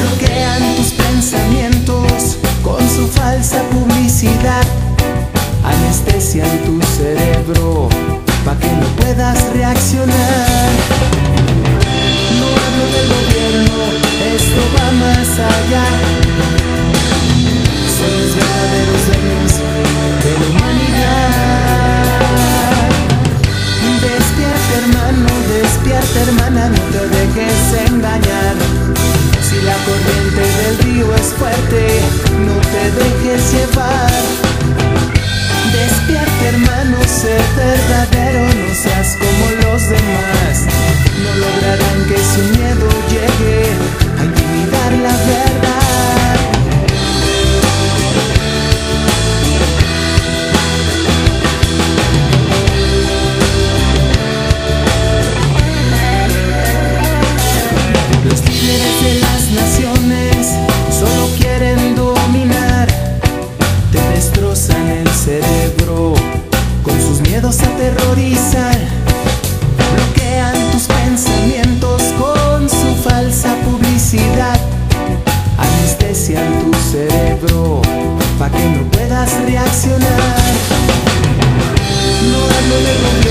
Bloquean tus pensamientos con su falsa publicidad. Anestesian tu cerebro para que no puedas reaccionar. hermana, no te dejes engañar. Si la corriente del río es fuerte, no te dejes llevar. Despierta hermano, se te Bloquean tus pensamientos con su falsa publicidad. Anestesian tu cerebro para que no puedas reaccionar. No dándole